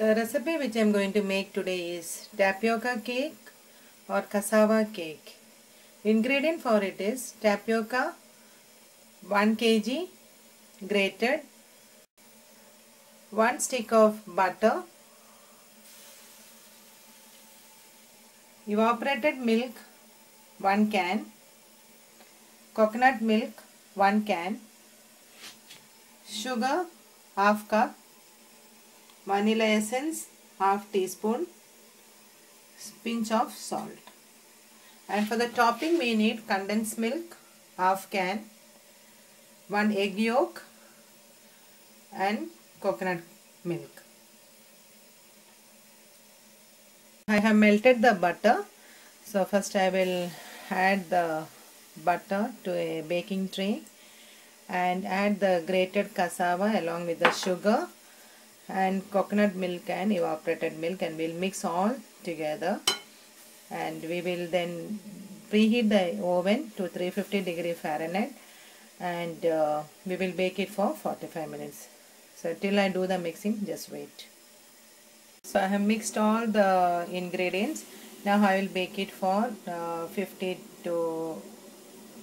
The recipe which I am going to make today is tapioca cake or cassava cake. Ingredient for it is tapioca 1 kg grated, 1 stick of butter, evaporated milk 1 can, coconut milk 1 can, sugar half cup, vanilla essence half teaspoon, pinch of salt. And for the topping we need condensed milk half can, 1 egg yolk and coconut milk. I have melted the butter. So first I will add the butter to a baking tray and add the grated cassava along with the sugar and coconut milk and evaporated milk and we'll mix all together and we will then preheat the oven to 350 degree Fahrenheit and uh, we will bake it for 45 minutes. So till I do the mixing just wait. So I have mixed all the ingredients. Now I will bake it for uh, 50 to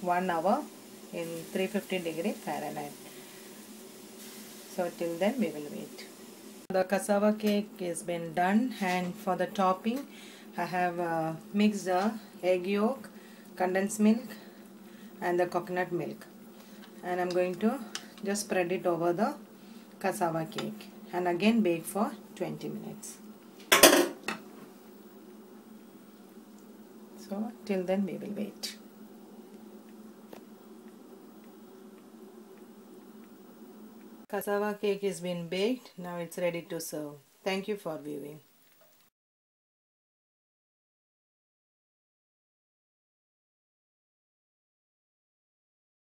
1 hour in 350 degree Fahrenheit. So till then we will wait. The cassava cake has been done and for the topping I have uh, mixed the egg yolk, condensed milk and the coconut milk and I'm going to just spread it over the cassava cake and again bake for 20 minutes. So till then we will wait. Cassava cake is been baked. Now it's ready to serve. Thank you for viewing.